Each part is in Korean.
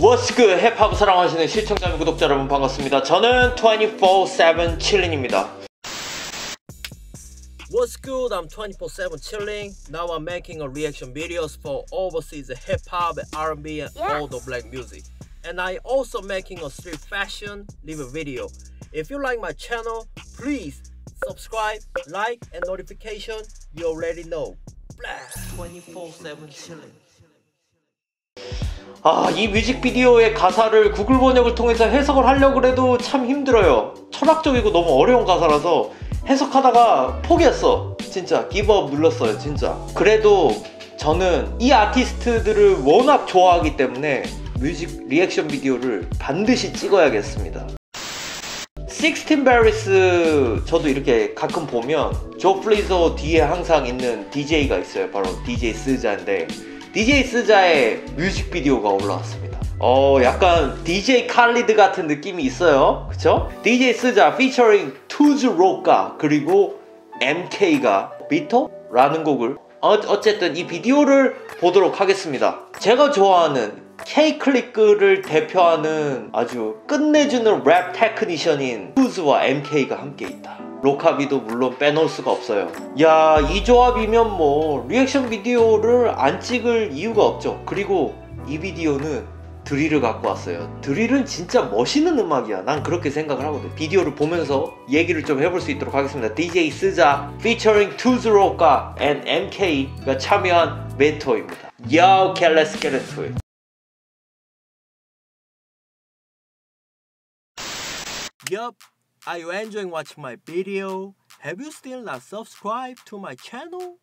What's good? 힙합 사랑하시는 시청자 및 구독자 여러분 반갑습니다. 저는 24-7 칠린입니다. What's good? I'm 24-7 chilling. Now I'm making a reaction videos for overseas hip hop, R&B, and all the black music. And I also making a street fashion live video. If you like my channel, please subscribe, like, and notification. You already know. Blast 24-7 chilling. 아, 이 뮤직비디오의 가사를 구글 번역을 통해서 해석을 하려고 해도 참 힘들어요. 철학적이고 너무 어려운 가사라서 해석하다가 포기했어. 진짜 give up 눌렀어요, 진짜. 그래도 저는 이 아티스트들을 워낙 좋아하기 때문에 music reaction video를 반드시 찍어야겠습니다. 16 Baris 저도 이렇게 가끔 보면 Joe Flizzow 뒤에 항상 있는 DJ가 있어요. 바로 DJ CZA인데 DJ CZA의 뮤직비디오가 올라왔습니다. 어, 약간 DJ 칼리드 같은 느낌이 있어요. 그쵸? DJ CZA featuring Tuju Loca 그리고 MK가 VETO라는 곡을 어, 어쨌든 이 비디오를 보도록 하겠습니다. 제가 좋아하는 K-Clique을 대표하는 아주 끝내주는 rap technician인 Tuju와 MK가 함께 있다. Loca B도 물론 빼놓을 수가 없어요. 야, 이 조합이면 뭐 리액션 비디오를 안 찍을 이유가 없죠. 그리고 이 비디오는 드릴을 갖고 왔어요. 드릴은 진짜 멋있는 음악이야. 난 그렇게 생각을 하거든. 비디오를 보면서 얘기를 좀 해볼 수 있도록 하겠습니다. DJ 스자 featuring 투즈로카 and MK가 참여한 멘토입니다. Yo, okay, let's get into it. Are you enjoying watching my video? Have you still not subscribed to my channel?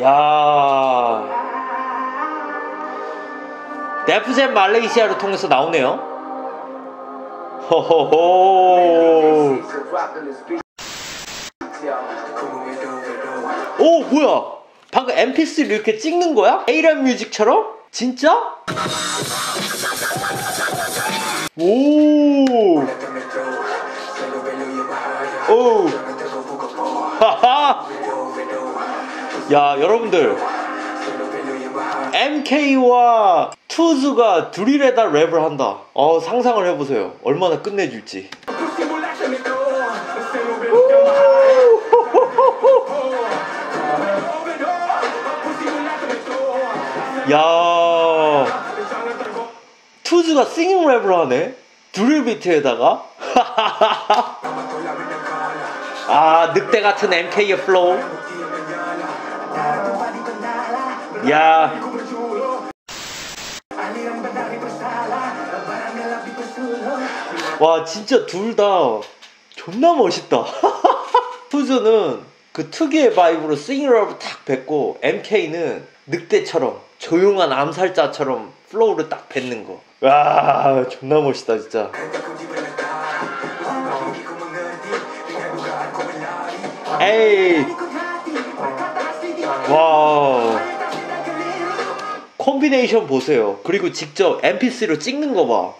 야, 데프젠 말레이시아를 통해서 나오네요. 호호호. 오 뭐야? 방금 MP3를 이렇게 찍는 거야? 에이란 뮤직처럼? 진짜? 오. 오. 하하. 야 여러분들 MK와 투즈가 드릴에다 랩을 한다. 어 상상을 해보세요. 얼마나 끝내줄지. 야 Tuju가 singing rap을 하네. drill beat에다가. 아 늑대 같은 MK의 flow. 야. 와 진짜 둘 다 존나 멋있다. Tuju는 그 특유의 vibe로 singing rap을 탁 뱉고 MK는 늑대처럼 조용한 암살자처럼 flow를 딱 뱉는 거. 와 존나 멋있다 진짜. 에이. 와. 콤비네이션 보세요. 그리고 직접 MPC로 찍는 거 봐.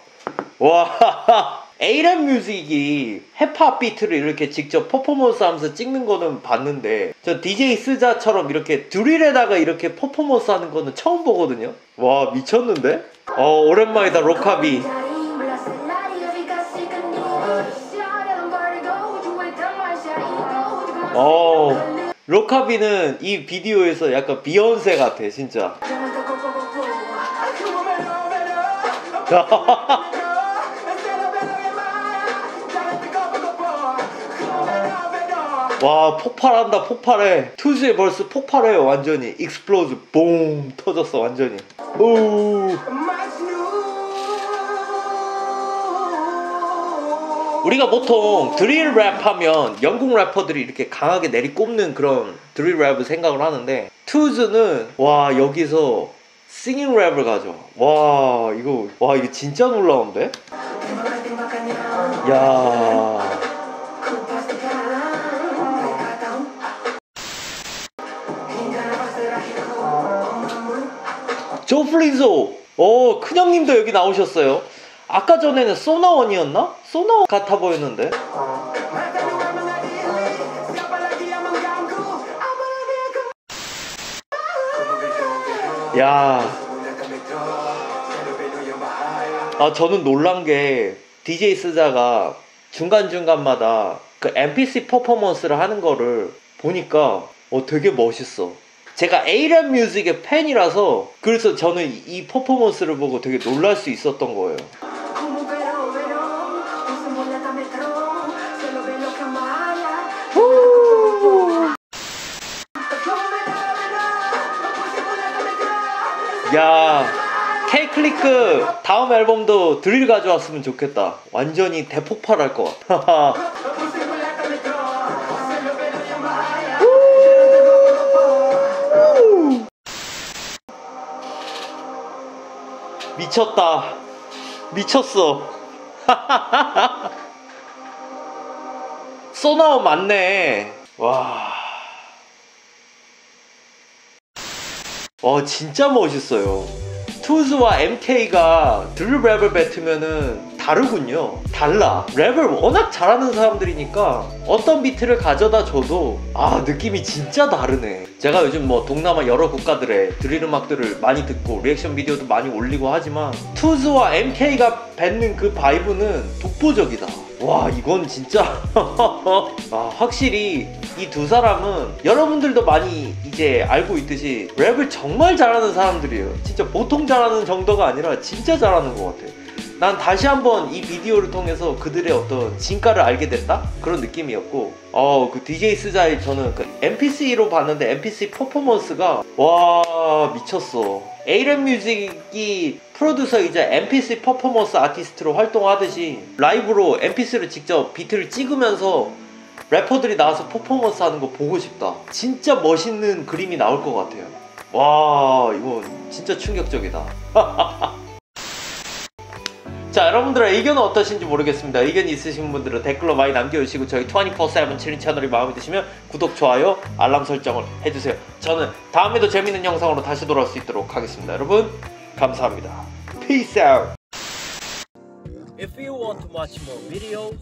와. 에이란 뮤직이 힙합 비트를 이렇게 직접 퍼포먼스 하면서 찍는 거는 봤는데 저 DJ CZA처럼 이렇게 drill에다가 이렇게 퍼포먼스 하는 거는 처음 보거든요. 와 미쳤는데? 어 오랜만이다 Loca B. 어 Loca B는 이 비디오에서 약간 비욘세 같아 진짜. 와 폭발한다 폭발해. Tuju의 verse 폭발해요 완전히. explodes 봉 터졌어 완전히. 오 우리가 보통 drill rap 하면 영국 래퍼들이 이렇게 강하게 내리꼽는 그런 drill rap을 생각을 하는데 Tuju는 와 여기서 singing rap을 가져. 와 이거 와 이거 진짜 놀라운데? 야. 조 플린소. 어 큰형님도 여기 나오셨어요. 아까 전에는 소나원이었나? 소나원 같아 보였는데 야 아 저는 놀란 게 DJ 스자가 중간중간마다 그 NPC 퍼포먼스를 하는 거를 보니까 어 되게 멋있어. 제가 에이런 뮤직의 팬이라서 그래서 저는 이- 이 퍼포먼스를 보고 되게 놀랄 수 있었던 거예요. 야 K클리크 다음 앨범도 드릴 가져왔으면 좋겠다. 완전히 대폭발할 것 같아. 미쳤다. 미쳤어. 소나우 맞네. 와. 와, 진짜 멋있어요. 투즈와 MK가 drill 랩을 뱉으면은 다르군요. 달라. 랩을 워낙 잘하는 사람들이니까 어떤 비트를 가져다 줘도 아, 느낌이 진짜 다르네. 제가 요즘 뭐 동남아 여러 국가들의 드릴 음악들을 많이 듣고 리액션 비디오도 많이 올리고 하지만 투즈와 MK가 뱉는 그 vibe는 독보적이다. 와, 이건 진짜 아, 확실히 이 두 사람은 여러분들도 많이 이제 알고 있듯이 랩을 정말 잘하는 사람들이에요. 진짜 보통 잘하는 정도가 아니라 진짜 잘하는 것 같아. 난 다시 한번 이 비디오를 통해서 그들의 어떤 진가를 알게 됐다? 그런 느낌이었고, 어, 그 DJ 스자의 저는 그 MPC로 봤는데 MPC 퍼포먼스가, 와, 미쳤어. 에이런 뮤직이 프로듀서이자 MPC 퍼포먼스 아티스트로 활동하듯이 라이브로 MPC를 직접 비트를 찍으면서 래퍼들이 나와서 퍼포먼스 하는 거 보고 싶다. 진짜 멋있는 그림이 나올 것 같아요. 와, 이거 진짜 충격적이다. 자, 여러분들의 의견은 어떠신지 모르겠습니다. 의견 있으신 분들은 댓글로 많이 남겨주시고 저희 24-7 칠인 채널이 마음에 드시면 구독, 좋아요, 알람 설정을 해주세요. 저는 다음에도 재밌는 영상으로 다시 돌아올 수 있도록 하겠습니다. 여러분, 감사합니다. Peace out! If you want to watch more videos,